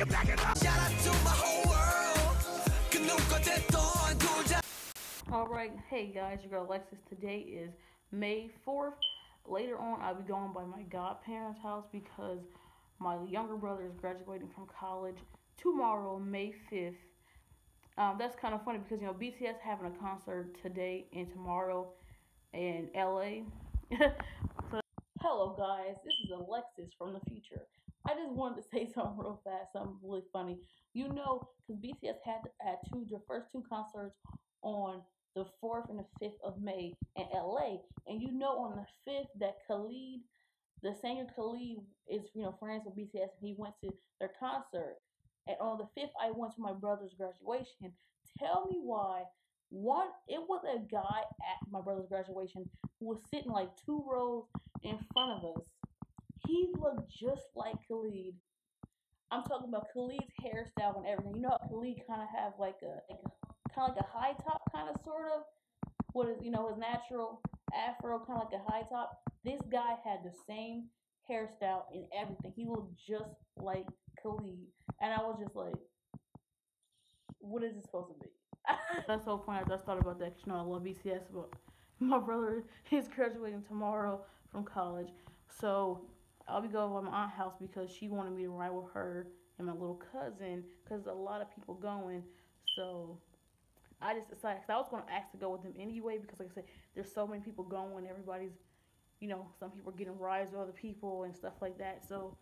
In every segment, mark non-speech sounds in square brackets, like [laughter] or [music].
you back it up. Shout out to my whole world. Alright, hey guys, your girl Alexus. Today is May 4th. Later on, I'll be going by my godparents' house because my younger brother is graduating from college tomorrow, May 5th. Um, that's kind of funny because, you know, BTS having a concert today and tomorrow in LA. [laughs] so, hello, guys. This is Alexus from the future. I just wanted to [laughs] say something real fast, something really funny. You know, because BTS had had two, their first two concerts on the 4th and the 5th of May in LA. And you know on the 5th that Khalid, the singer Khalid, is, you know, friends with BTS and he went to their concert. And on the 5th, I went to my brother's graduation. Tell me why. One, it was a guy at my brother's graduation who was sitting like two rows in front of us. He looked just like Khalid. I'm talking about Khalid's hairstyle and everything. You know how Khalid kind of have like a, like kind of like a high top, kind of sort of. What is you know his natural afro, kind of like a high top. This guy had the same hairstyle and everything. He looked just like Khalid, and I was just like, "What is this supposed to be?" [laughs] That's so funny. I just thought about that because you know I love BTS, but [laughs] my brother is graduating tomorrow from college, so I'll be going to my aunt's house because she wanted me to ride with her and my little cousin because a lot of people going. So I just decided because I was going to ask to go with them anyway because, like I said, there's so many people going. Everybody's, you know, some people are getting rides with other people and stuff like that. So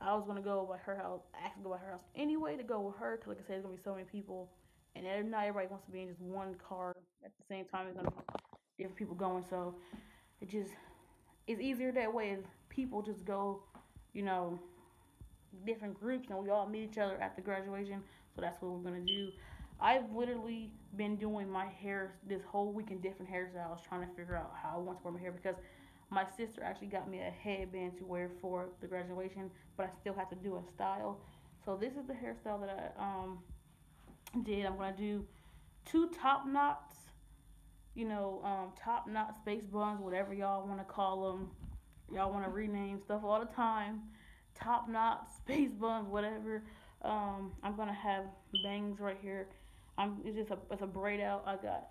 I was going to go by her house, ask to go by her house anyway to go with her because, like I said, there's going to be so many people. And not everybody wants to be in just one car at the same time. There's going to be different people going. So it just, it's easier that way people just go, you know, different groups and we all meet each other at the graduation. So that's what we're to do. I've literally been doing my hair this whole week in different hairstyles, trying to figure out how I want to wear my hair because my sister actually got me a headband to wear for the graduation, but I still have to do a style. So this is the hairstyle that I um, did. I'm gonna do two top knots, you know, um, top knot space buns, whatever y'all want to call them. Y'all want to rename stuff all the time. Top knots, [laughs] space buns, whatever. Um, I'm gonna have bangs right here I'm it's just a it's a braid out. I got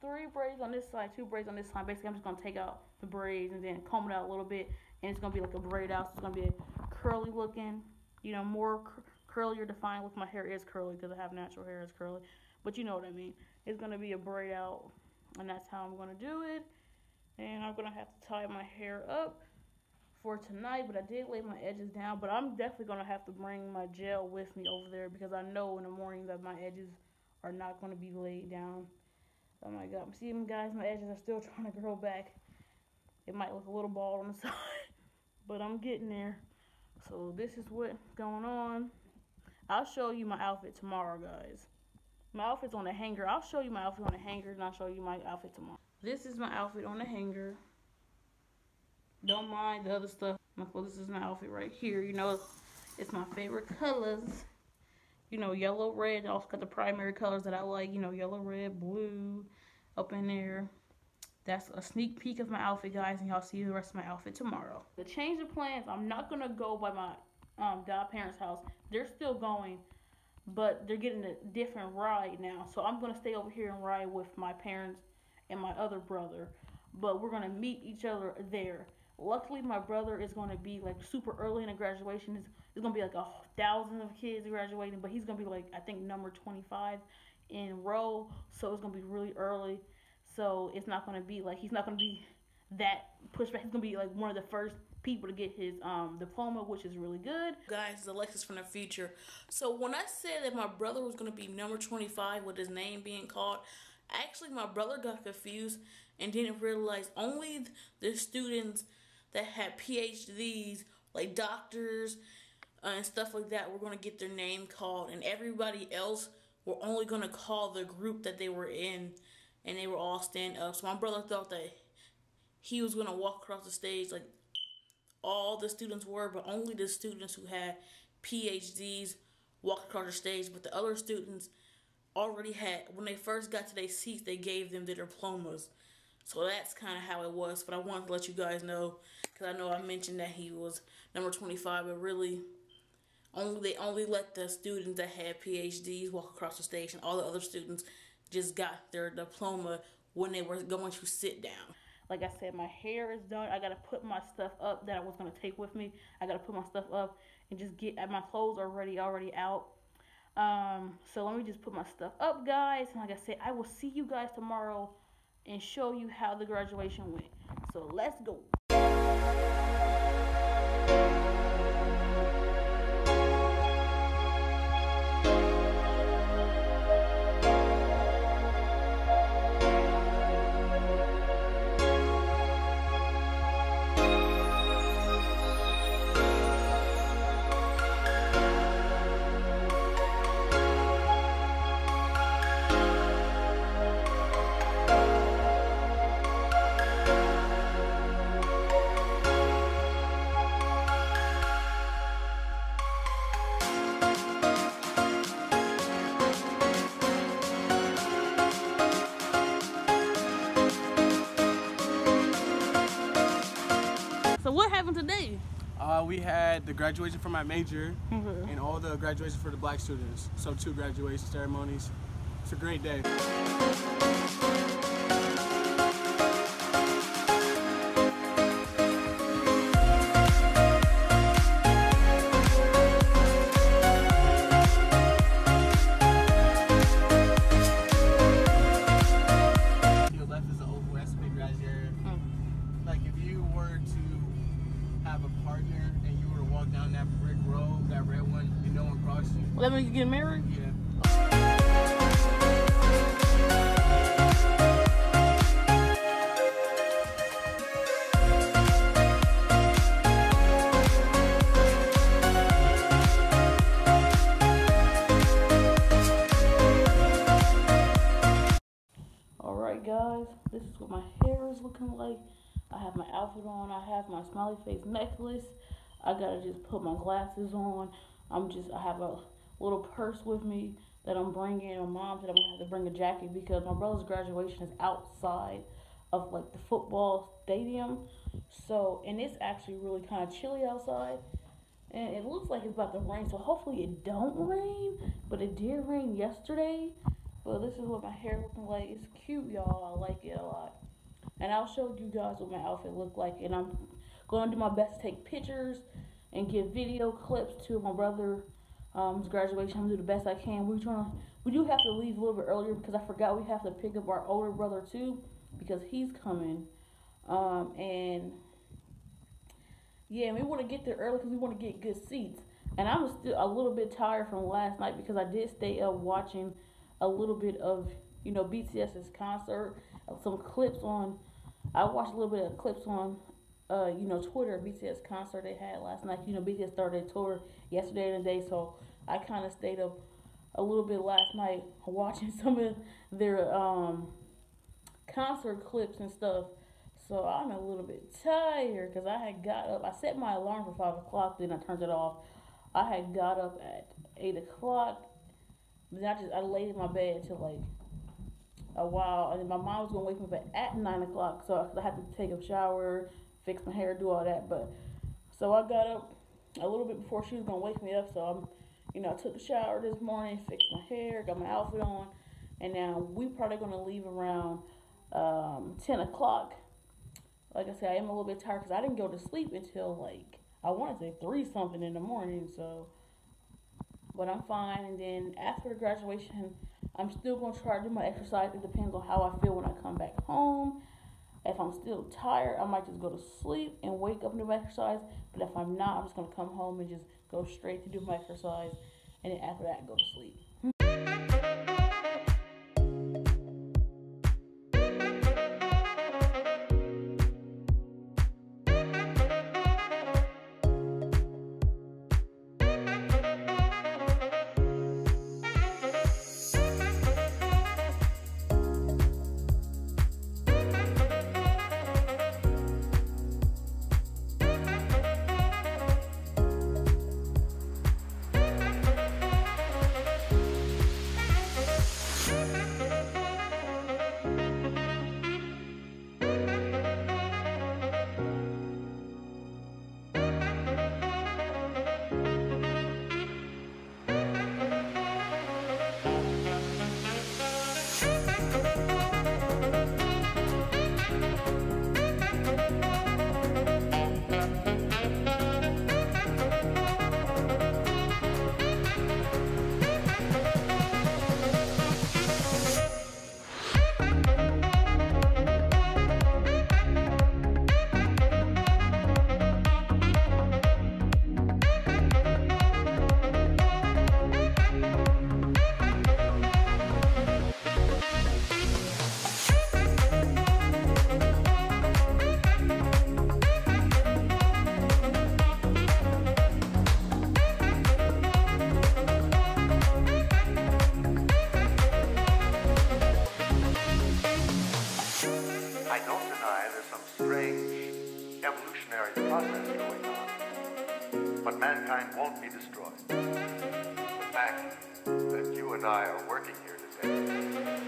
three braids on this side, two braids on this side. Basically, I'm just gonna take out the braids and then comb it out a little bit, and it's gonna be like a braid out. So it's gonna be curly looking, you know, more cur curlier defined. Look, my hair is curly because I have natural hair. It's curly, but you know what I mean. It's gonna be a braid out, and that's how I'm gonna do it. And I'm gonna have to tie my hair up for tonight, but I did lay my edges down. But I'm definitely going to have to bring my gel with me over there because I know in the morning that my edges are not going to be laid down. Oh my god, see them guys, my edges are still [laughs] trying to grow back. It might look a little bald on the [laughs] side, but I'm getting there. So this is what's going on. I'll show you my outfit tomorrow, guys. My outfit's on the hanger. I'll show you my outfit on the hanger, and I'll show you my outfit tomorrow. This is my outfit on the hanger. Don't mind the other stuff. Well, this is my outfit right here. You know, it's my favorite colors. You know, yellow, red. I also got the primary colors that I like. You know, yellow, red, blue up in there. That's a sneak peek of my outfit, guys. And y'all see the rest of my outfit tomorrow. The change of plans, I'm not going to go by my um, godparents' house. They're still going, but they're getting a different ride now. So I'm going to stay over here and ride with my parents and my other brother. But we're to meet each other there. Luckily, my brother is to be like super early in the graduation. It's, it's to be like a thousand of kids graduating, but he's to be like, I think, number 25 in row. So it's to be really early. So it's not to be like, he's not to be that pushback. He's to be like one of the first people to get his um, diploma, which is really good. Guys, Alexus from the future. So when I said that my brother was going to be number 25 with his name being called, actually my brother got confused and didn't realize only the students that had PhDs, like doctors uh, and stuff like that, were going to get their name called, and everybody else were only going to call the group that they were in, and they were all stand up. So my brother thought that he was going to walk across the stage like all the students were, but only the students who had PhDs walked across the stage. But the other students already had, when they first got to their seats, they gave them their diplomas. So that's kind of how it was. But I wanted to let you guys know because I know I mentioned that he was number 25, but really only they only let the students that had PhDs walk across the stage, and all the other students just got their diploma when they were going to sit down. Like I said, my hair is done. I gotta put my stuff up that I was gonna take with me. I gotta put my stuff up and just get my clothes already already out. Um, so let me just put my stuff up, guys. And like I said, I will see you guys tomorrow and show you how the graduation went. So let's go. Happened today? Uh, we had the graduation for my major Mhm. and all the graduation for the black students. So two graduation ceremonies. It's a great day. Let me get married. Alright guys, this is what my hair is looking like. I have my outfit on, I have my smiley face necklace. I gotta just put my glasses on. I'm just, I have a little purse with me that I'm bringing. My mom said I'm gonna have to bring a jacket because my brother's graduation is outside of like the football stadium. So, and it's actually really kind of chilly outside. And it looks like it's about to rain, so hopefully it don't rain. But it did rain yesterday. But this is what my hair looking like. It's cute, y'all. I like it a lot. And I'll show you guys what my outfit looked like. And I'm going to do my best to take pictures and give video clips to my brother um, graduation. I'm gonna do the best I can. We're trying to, we do have to leave a little bit earlier because I forgot we have to pick up our older brother too because he's coming. Um, and yeah, we want to get there early because we want to get good seats. And I'm still a little bit tired from last night because I did stay up watching a little bit of you know BTS's concert, some clips on. I watched a little bit of clips on, uh, you know, Twitter BTS concert they had last night. You know, BTS started a tour yesterday and today, so I kind of stayed up a little bit last night [laughs] watching some of their um concert clips and stuff. So I'm a little bit tired because I had got up. I set my alarm for five o'clock, then I turned it off. I had got up at eight o'clock. Then I just I laid in my bed till like a while, and then my mom was gonna wake me up at, at nine o'clock, so I, had to take a shower, fix my hair, do all that. But so I got up a little bit before she was gonna wake me up. So I'm, you know, I took a shower this morning, fixed my hair, got my outfit on, and now we're probably gonna leave around um, ten o'clock. Like I said, I am a little bit tired because I didn't go to sleep until like I want to say three something in the morning. So, but I'm fine. And then after graduation, I'm still gonna try to do my exercise. It depends on how I feel when I come back home. If I'm still tired, I might just go to sleep and wake up and do my exercise. But if I'm not, I'm just gonna come home and just go straight to do my exercise, and then after that, go to sleep. Going on. But mankind won't be destroyed. The fact that you and I are working here today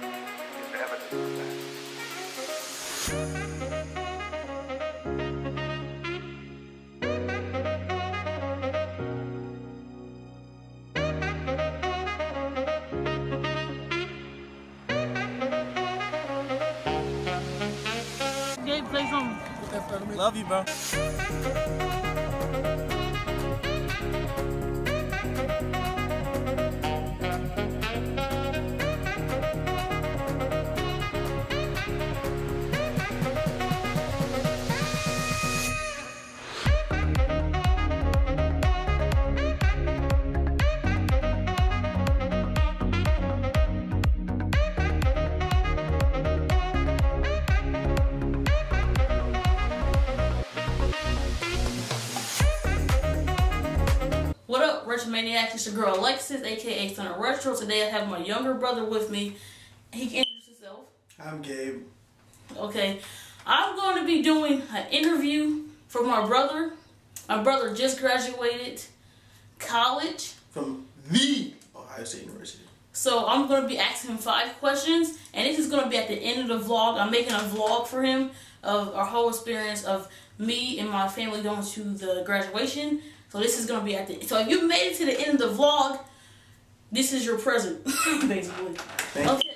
Love you, bro. Up, Retro Maniacs? It's your girl Alexus, aka Stunna Retro. Today I have my younger brother with me. He can introduce himself. I'm Gabe. Okay, I'm going to be doing an interview for my brother. My brother just graduated college, from the Ohio State University. so I'm going to be asking him five questions, and this is going to be at the end of the vlog. I'm making a vlog for him of our whole experience of me and my family going to the graduation. So this is going to be at the. So if you made it to the end of the vlog, this is your present, [laughs] basically. Thank Okay.